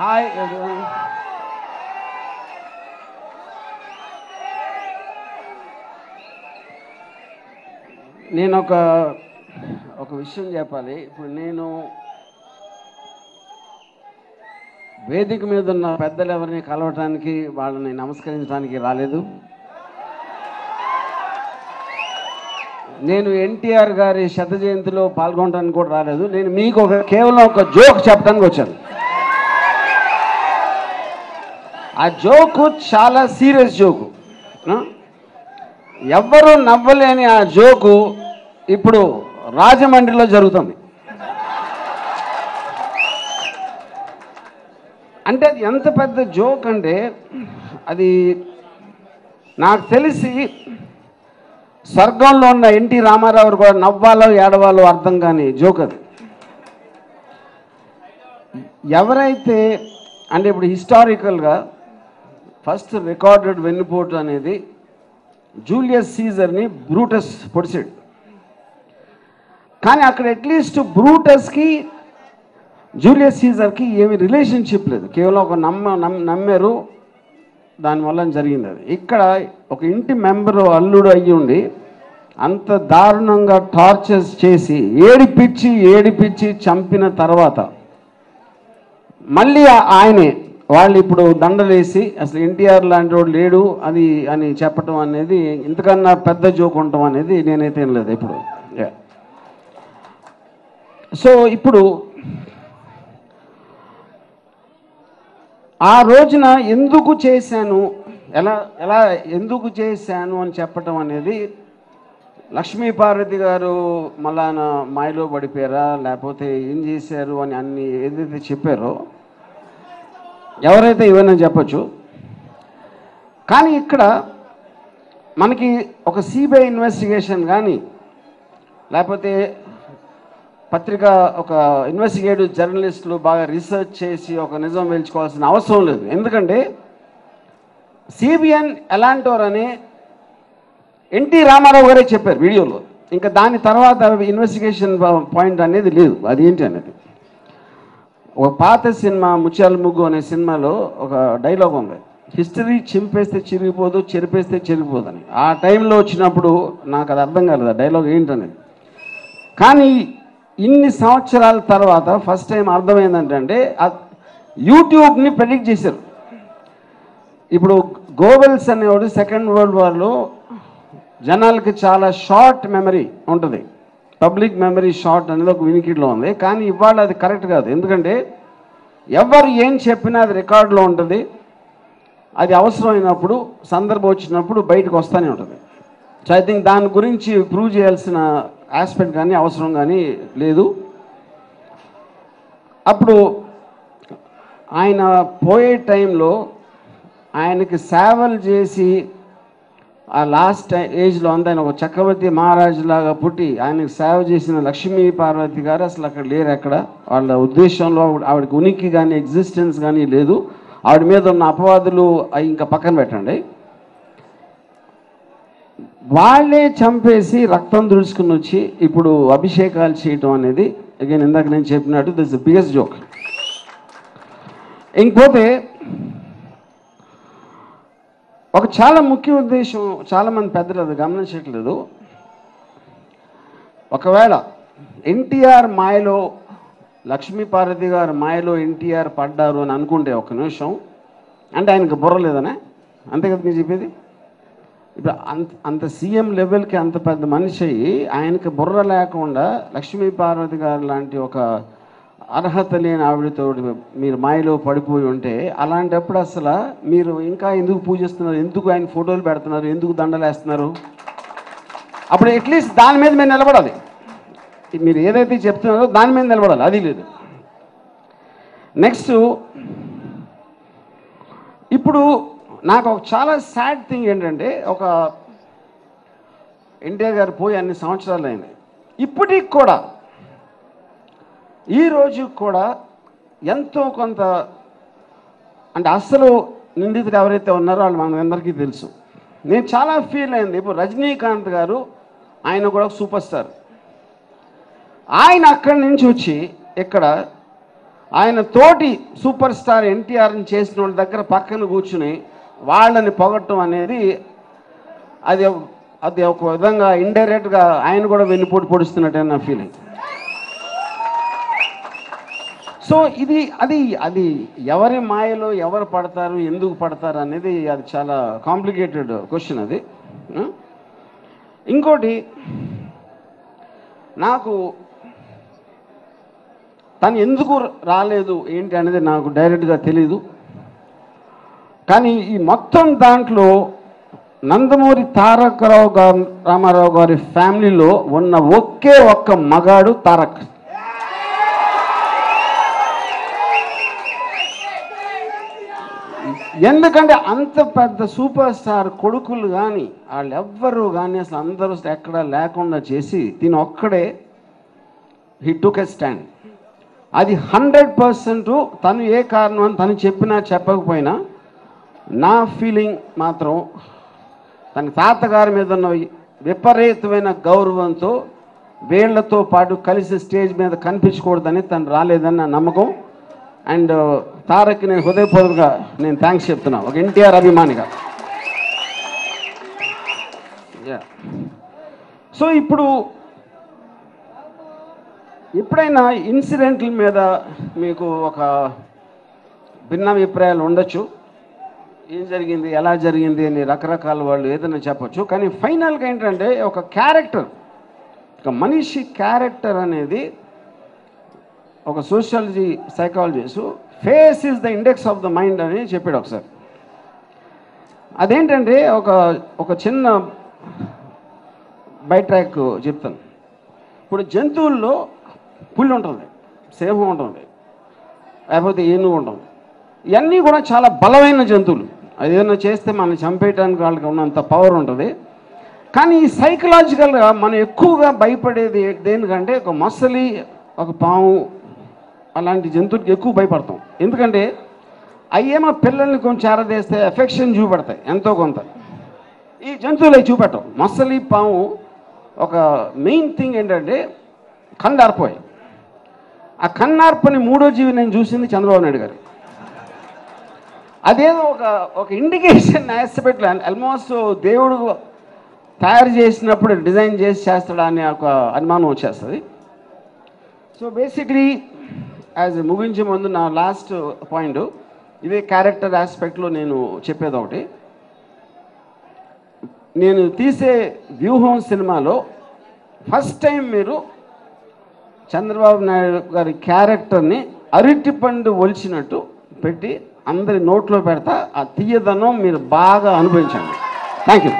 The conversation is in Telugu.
హాయ్ నేను ఒక ఒక విషయం చెప్పాలి. ఇప్పుడు నేను వేదిక మీద ఉన్న పెద్దలు ఎవరిని కలవటానికి వాళ్ళని నమస్కరించడానికి రాలేదు. నేను ఎన్టీఆర్ గారి శత జయంతిలో పాల్గొనడానికి కూడా రాలేదు. నేను మీకు ఒక కేవలం ఒక జోక్ చెప్పడానికి వచ్చాను. ఆ జోకు చాలా సీరియస్ జోకు. ఎవ్వరూ నవ్వలేని ఆ జోకు ఇప్పుడు రాజమండ్రిలో జరుగుతుంది. అంటే అది ఎంత పెద్ద జోక్ అంటే అది నాకు తెలిసి స్వర్గంలో ఉన్న ఎన్టీ రామారావు కూడా నవ్వాలో ఏడవాలో అర్థం కాని జోక్ అది. ఎవరైతే అంటే ఇప్పుడు హిస్టారికల్గా ఫస్ట్ రికార్డెడ్ వెన్నుపోటు అనేది జూలియస్ సీజర్ని బ్రూటస్ పొడిచాడు. కానీ అక్కడ అట్లీస్ట్ బ్రూటస్కి జూలియస్ సీజర్కి ఏమి రిలేషన్షిప్ లేదు. కేవలం ఒక నమ్మ నమ్- నమ్మారు దానివల్ల జరిగింది అది. ఇక్కడ ఒక ఇంటి మెంబరు అల్లుడు అయ్యి ఉండి అంత దారుణంగా టార్చర్స్ చేసి ఏడిపిచ్చి ఏడిపిచ్చి చంపిన తర్వాత మళ్ళీ ఆయనే వాళ్ళు ఇప్పుడు దండలేసి అసలు ఎన్టీఆర్ లాంటి వాడు లేడు అది అని చెప్పటం అనేది ఇంతకన్నా పెద్ద జోక్ ఉండటం అనేది నేనైతే ఏం లేదు ఇప్పుడు సో ఇప్పుడు ఆ రోజున ఎందుకు చేశాను ఎలా ఎలా ఎందుకు చేశాను అని చెప్పటం అనేది లక్ష్మీ పార్వతి గారు మళ్ళా మాయలో పడిపోయారా లేకపోతే ఏం చేశారు అని అన్ని ఏదైతే చెప్పారో ఎవరైతే ఇవన్నీ చెప్పచ్చు కానీ ఇక్కడ మనకి ఒక సిబిఐ ఇన్వెస్టిగేషన్ కానీ లేకపోతే పత్రిక ఒక ఇన్వెస్టిగేటివ్ జర్నలిస్టులు బాగా రీసెర్చ్ చేసి ఒక నిజం వెలుచుకోవాల్సిన అవసరం లేదు. ఎందుకంటే సిబిఎన్ ఎలాంటోరని ఎన్టీ రామారావు గారే చెప్పారు వీడియోలో. ఇంకా దాని తర్వాత ఇన్వెస్టిగేషన్ పాయింట్ అనేది లేదు. అది ఏంటి అనేది. ఒక పాత సినిమా ముత్యాల ముగ్గు అనే సినిమాలో ఒక డైలాగ్ ఉంది. హిస్టరీ చింపేస్తే చిరిగిపోదు చెరిపేస్తే చెరిగిపోదని. ఆ టైంలో వచ్చినప్పుడు నాకు అది అర్థం కాలేదు ఆ డైలాగ్ ఏంటనేది. కానీ ఇన్ని సంవత్సరాల తర్వాత ఫస్ట్ టైం అర్థమైందంటే యూట్యూబ్ని ప్రెడిక్ట్ చేశారు. ఇప్పుడు గోవెల్స్ అనేవాడు సెకండ్ వరల్డ్ వార్లో జనాలకి చాలా షార్ట్ మెమరీ ఉంటుంది. పబ్లిక్ మెమరీ షార్ట్ అనేది ఒక వినికిడిలో ఉంది. కానీ ఇవాళ అది కరెక్ట్ కాదు. ఎందుకంటే ఎవరు ఏం చెప్పినా అది రికార్డులో ఉంటుంది. అది అవసరమైనప్పుడు సందర్భం వచ్చినప్పుడు బయటకు వస్తూనే ఉంటుంది. సో ఐ థింక్ దాని గురించి ప్రూవ్ చేయాల్సిన ఆస్పెక్ట్ కానీ అవసరం కానీ లేదు. అప్పుడు ఆయన పోయే టైంలో ఆయనకి సేవలు చేసి ఆ లాస్ట్ ఏజ్లో అంతా ఆయన ఒక చక్రవర్తి మహారాజు లాగా పుట్టి ఆయనకు సేవ చేసిన లక్ష్మీ పార్వతి గారు అసలు అక్కడ లేరు అక్కడ. వాళ్ళ ఉద్దేశంలో ఆవిడకి ఉనికి కానీ ఎగ్జిస్టెన్స్ కానీ లేదు. ఆవిడ మీద ఉన్న అపవాదులు అవి ఇంకా పక్కన పెట్టండి. వాళ్ళే చంపేసి రక్తం దుడుచుకుని వచ్చి ఇప్పుడు అభిషేకాలు చేయటం అనేది అగైన్ ఇందాక నేను చెప్పినట్టు దిస్ బిగ్గెస్ట్ జోక్ ఇంకపోతే ఒక చాలా ముఖ్య ఉద్దేశం చాలామంది పెద్దలు అది గమనించట్లేదు. ఒకవేళ ఎన్టీఆర్ మాయలో లక్ష్మీపార్వతి గారు మాయలో ఎన్టీఆర్ పడ్డారు అని అనుకుంటే ఒక నిమిషం. అంటే ఆయనకు బుర్ర లేదనే? అంతే కదా మీరు చెప్పేది? ఇప్పుడు అంత అంత సీఎం లెవెల్కి అంత పెద్ద మనిషి అయ్యి ఆయనకి బుర్ర లేకుండా లక్ష్మీపార్వతి గారు లాంటి ఒక అర్హత లేని ఆవిడతో మీరు మాయలో పడిపోయి ఉంటే అలాంటప్పుడు అసలు మీరు ఇంకా ఎందుకు పూజిస్తున్నారు? ఎందుకు ఆయన ఫోటోలు పెడుతున్నారు? ఎందుకు దండలేస్తున్నారు అప్పుడు అట్లీస్ట్ దాని మీద మీరు నిలబడాలి. మీరు ఏదైతే చెప్తున్నారో దాని మీద నిలబడాలి. అది లేదు. నెక్స్ట్ ఇప్పుడు నాకు ఒక చాలా సాడ్ థింగ్ ఏంటంటే ఒక ఎన్టీఆర్ గారు పోయి అన్ని సంవత్సరాలు అయినాయి ఇప్పటికి కూడా ఈ రోజు కూడా ఎంతో కొంత అంటే అస్సలు నిందితులు ఎవరైతే ఉన్నారో వాళ్ళు మనందరికీ తెలుసు. నేను చాలా ఫీల్ అయింది. ఇప్పుడు రజనీకాంత్ గారు ఆయన కూడా సూపర్ స్టార్ ఆయన అక్కడి నుంచి వచ్చి ఇక్కడ ఆయన తోటి సూపర్ స్టార్ ఎన్టీఆర్ని చేసిన వాళ్ళ దగ్గర పక్కన కూర్చుని వాళ్ళని పొగట్టం అనేది అది అది ఒక విధంగా ఇండైరెక్ట్గా ఆయన కూడా వెన్నుపోటు పొడుస్తున్నట్టే నా ఫీలింగ్ సో ఇది అది అది ఎవరి మాయలో ఎవరు పడతారు ఎందుకు పడతారు అనేది అది చాలా కాంప్లికేటెడ్ క్వశ్చన్ అది. ఇంకోటి నాకు తను ఎందుకు రాలేదు ఏంటి అనేది నాకు డైరెక్ట్గా తెలీదు. కానీ ఈ మొత్తం దాంట్లో నందమూరి తారక రావు గారు రామారావు గారి ఫ్యామిలీలో ఉన్న ఒకే ఒక్క మగాడు తారక్. ఎందుకంటే అంత పెద్ద సూపర్ స్టార్ కొడుకులు కానీ వాళ్ళు ఎవ్వరు కానీ అసలు అందరూ ఎక్కడ లేకుండా చేసి దీని ఒక్కడే హీ టుక్ ఎ స్టాండ్ అది హండ్రెడ్ పర్సెంట్ తను ఏ కారణం అని తను చెప్పినా చెప్పకపోయినా నా ఫీలింగ్ మాత్రం తన తాతగారి మీద ఉన్న విపరీతమైన గౌరవంతో వీళ్ళతో పాటు కలిసి స్టేజ్ మీద కనిపించకూడదని తను రాలేదని నా నమ్మకం. అండ్ తారక్కి నేను హృదయపూర్వకంగా నేను థ్యాంక్స్ చెప్తున్నా. ఒక ఎన్టీఆర్ అభిమానిగా. సో ఇప్పుడు ఎప్పుడైనా ఇన్సిడెంట్ల మీద మీకు ఒక భిన్న అభిప్రాయాలు ఉండొచ్చు. ఏం జరిగింది ఎలా జరిగింది అని రకరకాల వాళ్ళు ఏదైనా చెప్పచ్చు. కానీ ఫైనల్గా ఏంటంటే ఒక క్యారెక్టర్ ఒక మనిషి క్యారెక్టర్ అనేది ఒక sociology psychologies face is the index of the mind అని చెప్పాడు ఒకసారి. అదేంటంటే ఒక ఒక చిన్న బై ట్రాక్ చెప్తాను. ఇప్పుడు జంతువుల్లో పులి ఉంటుంది సింహం ఉంటుంది లేకపోతే ఏనుగు ఉంటుంది. ఇవన్నీ కూడా చాలా బలమైన జంతువులు. అది ఏదైనా చేస్తే మనం చంపేయడానికి వాళ్ళకి ఉన్నంత పవర్ ఉంటుంది. కానీ ఈ సైకలాజికల్గా మనం ఎక్కువగా భయపడేది దేనికంటే ఒక మొసలి ఒక పాము అలాంటి జంతువులకి ఎక్కువ భయపడతాం. ఎందుకంటే అయ్యేమో పిల్లల్ని కొంచెం చేరదేస్తే ఎఫెక్షన్ చూపెడతాయి ఎంతో కొంత. ఈ జంతువులు అవి చూపెట్టవు. మొసలి పాము ఒక మెయిన్ థింగ్ ఏంటంటే కండార్పోయి. ఆ కన్నార్పని మూడో జీవి నేను చూసింది చంద్రబాబు నాయుడు గారు. అదేదో ఒక ఒక ఇండికేషన్ ఆస్పెక్ట్లో ఆల్మోస్ట్ దేవుడు తయారు చేసినప్పుడు డిజైన్ చేసి చేస్తాడా అనే ఒక అనుమానం వచ్చేస్తుంది. సో బేసిక్లీ యాజ్ ముగించే ముందు నా లాస్ట్ పాయింట్ ఇదే క్యారెక్టర్ ఆస్పెక్ట్లో నేను చెప్పేది ఒకటి. నేను తీసే వ్యూహం సినిమాలో ఫస్ట్ టైం మీరు చంద్రబాబు నాయుడు గారి క్యారెక్టర్ని అరటిపండు ఒలిచినట్టు పెట్టి అందరి నోట్లో పెడతా ఆ తీయదనం మీరు బాగా అనుభవించండి. Thank you